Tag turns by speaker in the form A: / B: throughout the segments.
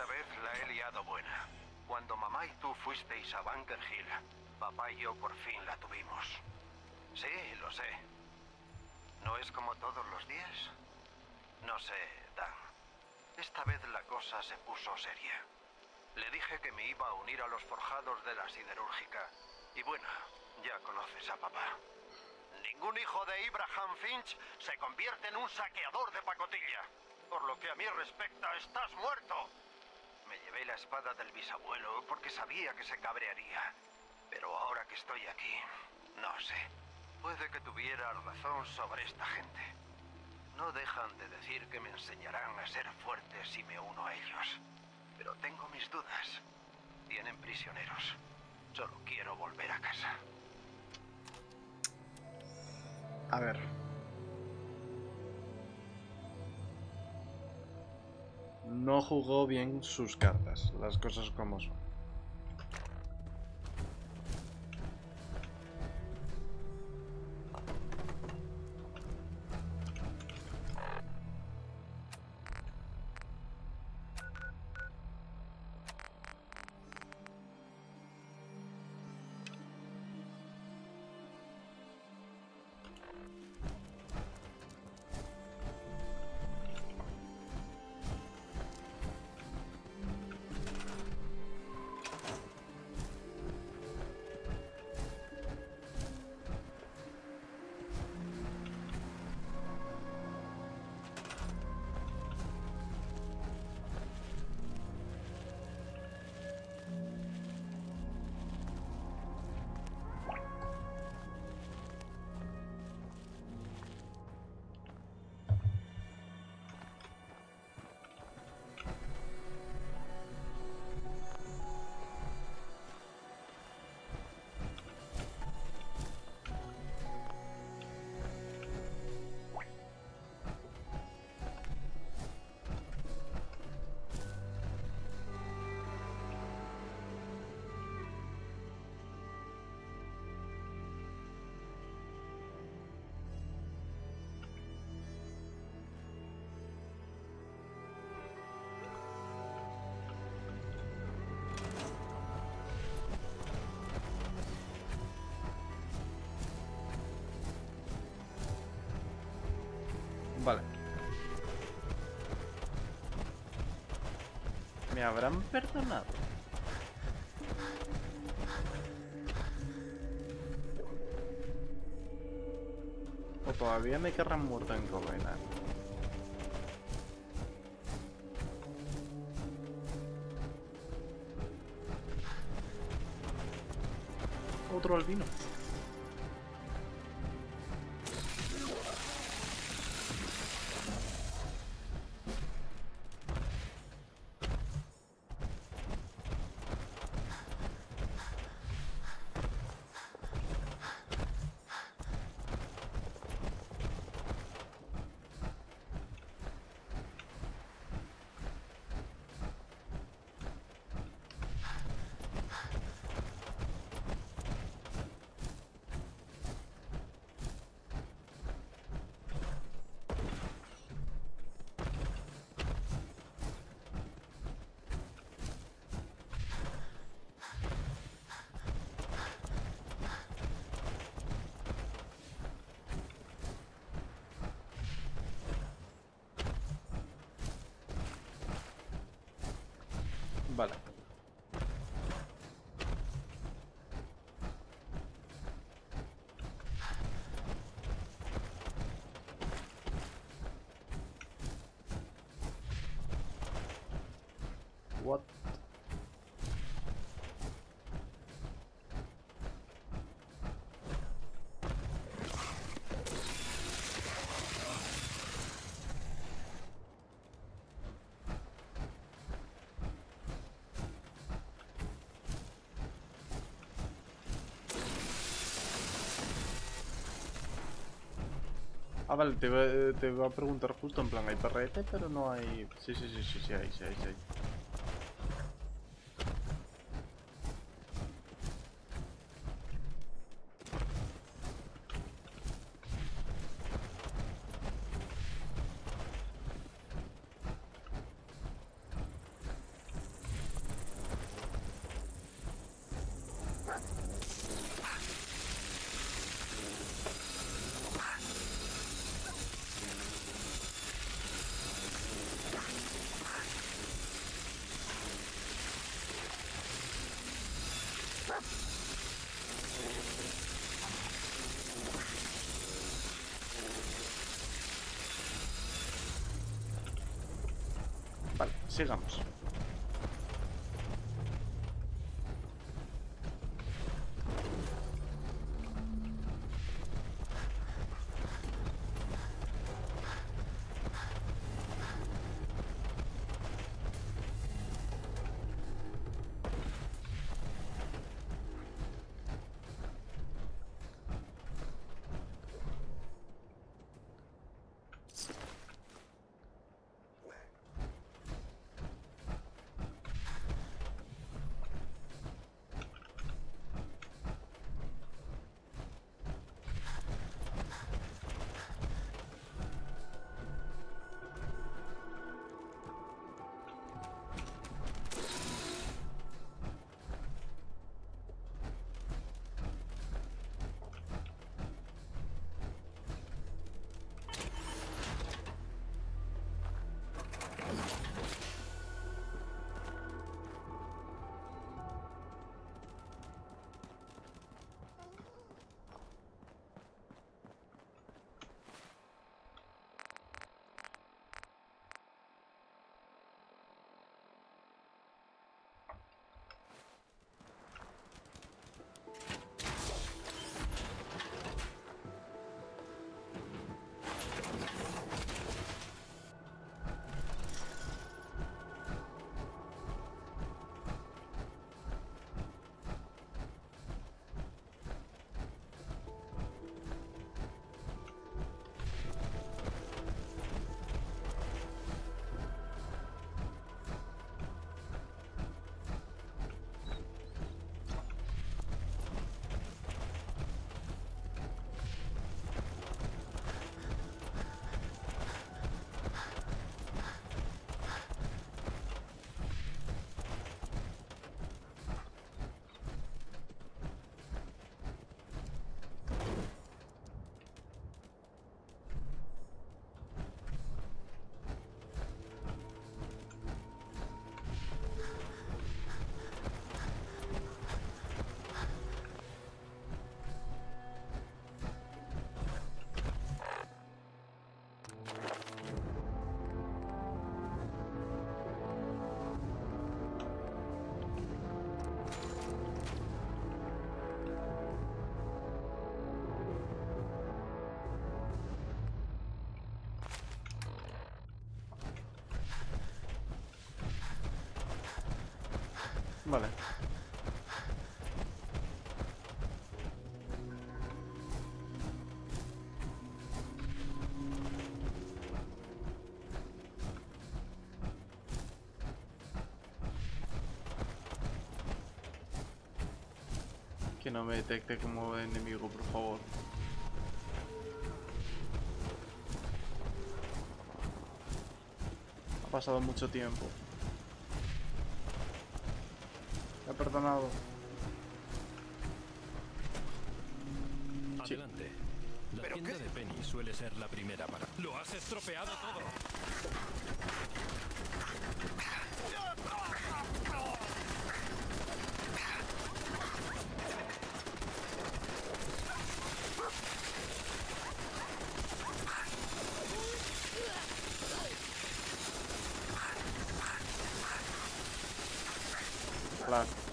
A: Esta vez la he liado buena. Cuando mamá y tú fuisteis a Bunker Hill, papá y yo por fin la tuvimos. Sí, lo sé. ¿No es como todos los días? No sé, Dan. Esta vez la cosa se puso seria. Le dije que me iba a unir a los forjados de la siderúrgica. Y bueno, ya conoces a papá. Ningún hijo de Abraham Finch se convierte en un saqueador de pacotilla. Por lo que a mí respecta, estás muerto. Me llevé la espada del bisabuelo porque sabía que se cabrearía. Pero ahora que estoy aquí, no sé. Puede que tuviera razón sobre esta gente. No dejan de decir que me enseñarán a ser fuerte si me uno a ellos. Pero tengo mis dudas. Tienen prisioneros. Solo quiero volver a casa.
B: A ver. No jugó bien sus cartas, las cosas como son. ¿Me habrán perdonado? ¿O todavía me querrán muerto en Covenant? Otro albino. Vale. What? Ah, vale, te iba, te iba a preguntar justo en plan, hay perrete, pero no hay... Sí, sí, sí, sí, sí, hay, sí, hay, sí. hay. Sigamos. Vale. Que no me detecte como enemigo, por favor. Ha pasado mucho tiempo. He perdonado.
C: Adelante. La
A: ¿Pero
C: tienda
A: qué?
C: de Penny suele ser la primera para... ¡Lo has estropeado todo!
B: Claro.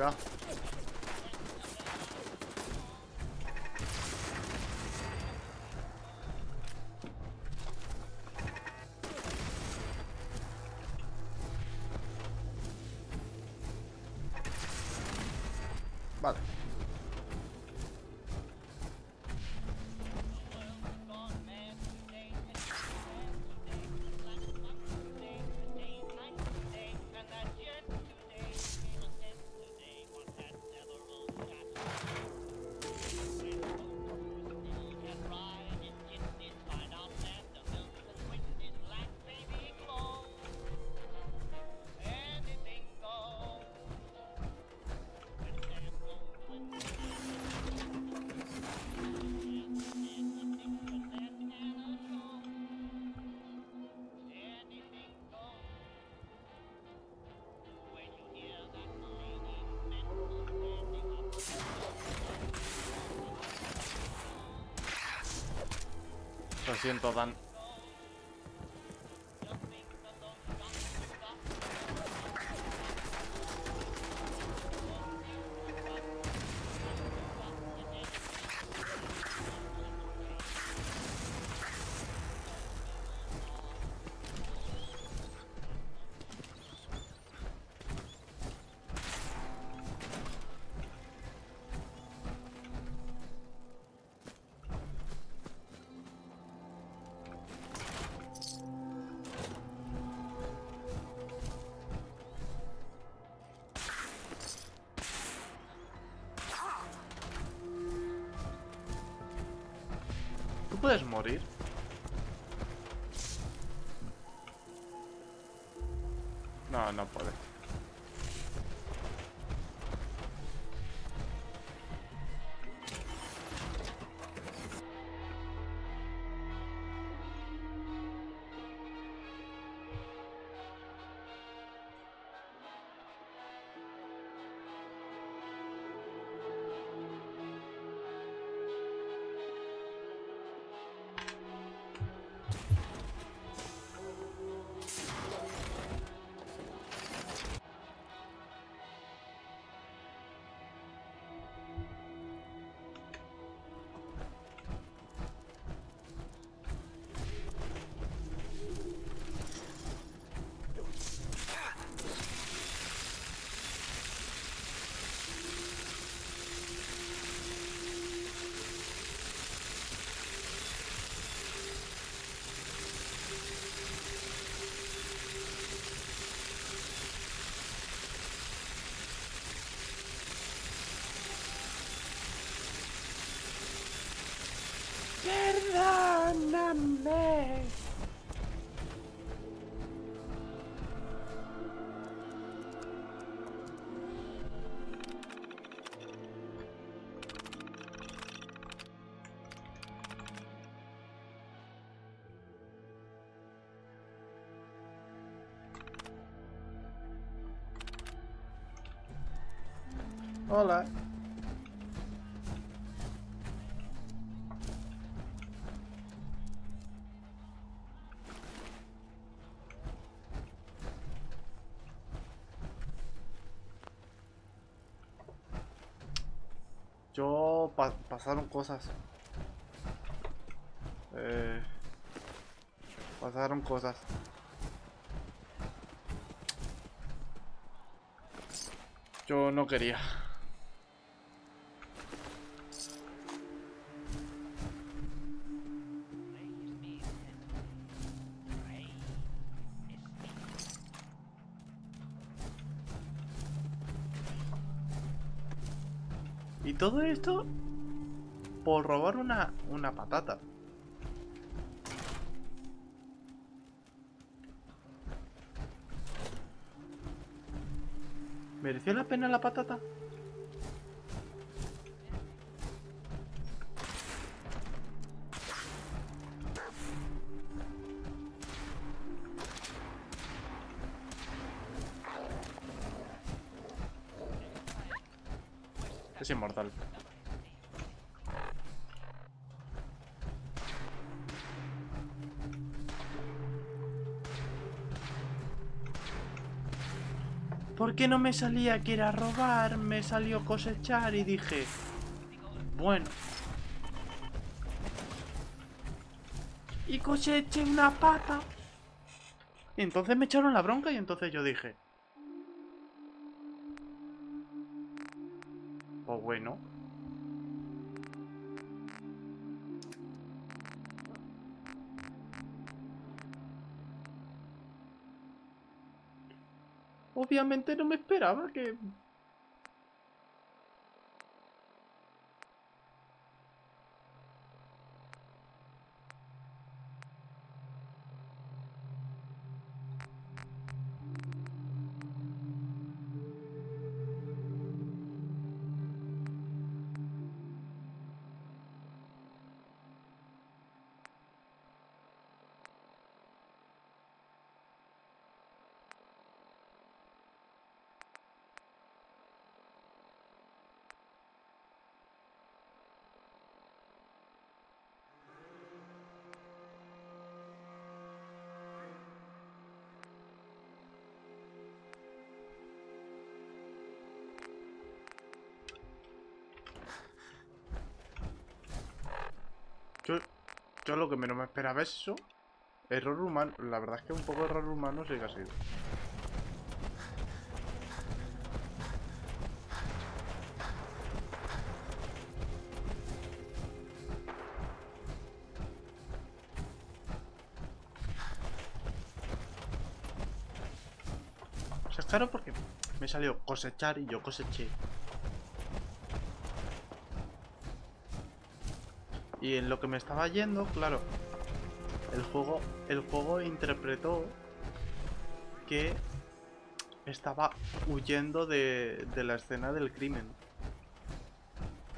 B: go. Siento, Dan. Puedes morir? Hola. Yo pa- pasaron cosas. Eh, pasaron cosas. Yo no quería. Todo esto por robar una, una patata. ¿Mereció la pena la patata? Inmortal. ¿Por qué no me salía que era robar? Me salió cosechar y dije... Bueno. Y coseché una pata. Y entonces me echaron la bronca y entonces yo dije... Bueno. Obviamente no me esperaba que... Yo lo que menos me esperaba es eso. Error humano. La verdad es que un poco error humano sí que ha sido. Es claro porque me salió cosechar y yo coseché. Y en lo que me estaba yendo, claro, el juego, el juego interpretó que estaba huyendo de, de la escena del crimen.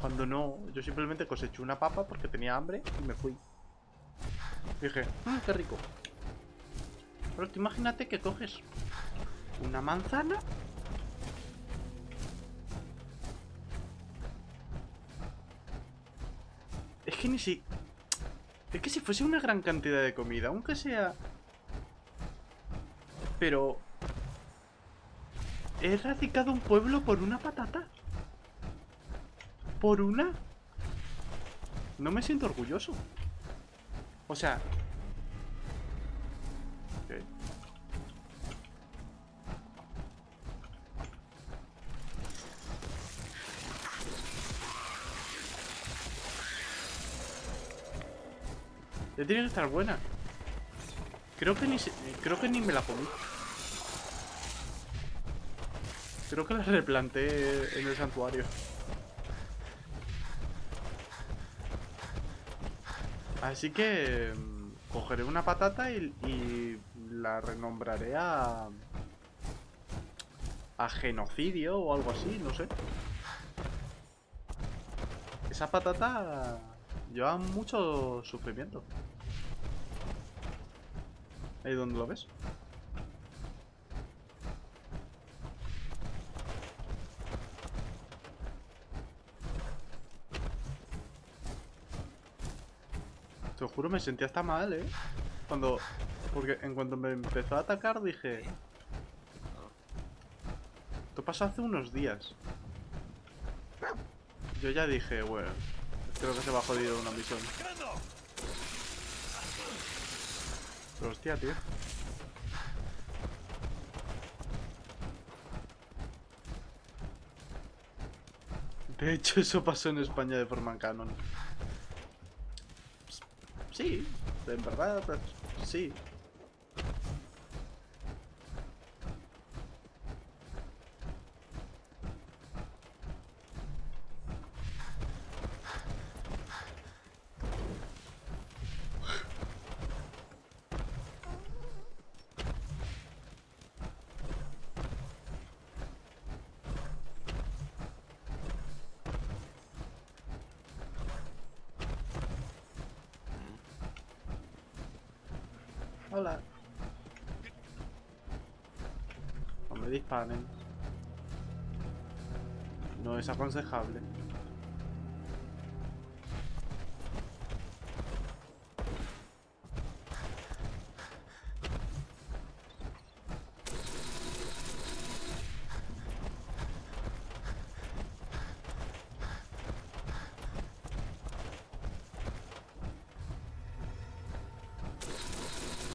B: Cuando no, yo simplemente coseché una papa porque tenía hambre y me fui. Dije, mmm, qué rico. Pero tú imagínate que coges una manzana que ni si... Es que si fuese una gran cantidad de comida, aunque sea... Pero... He erradicado un pueblo por una patata. ¿Por una? No me siento orgulloso. O sea... ok. Tiene que estar buena. Creo que ni creo que ni me la comí. Creo que la replanté en el santuario. Así que mm, cogeré una patata y, y la renombraré a a genocidio o algo así, no sé. Esa patata lleva mucho sufrimiento. Ahí donde lo ves. Te juro, me sentía hasta mal, ¿eh? Cuando... Porque en cuanto me empezó a atacar dije... Esto pasó hace unos días. Yo ya dije, bueno, creo que se va a jodido una misión. Pero hostia, tío. De hecho, eso pasó en España de forma canon. Sí, en verdad, sí. Hola. No me disparen. No es aconsejable.